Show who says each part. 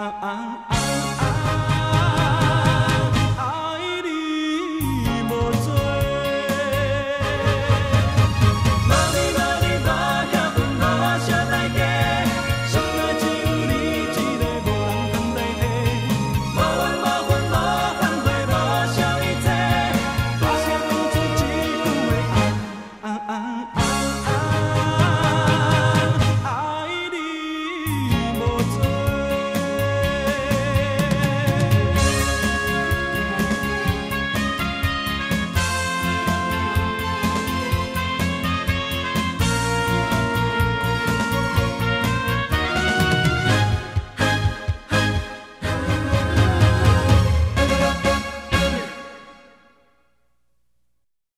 Speaker 1: uh, uh, uh. uh.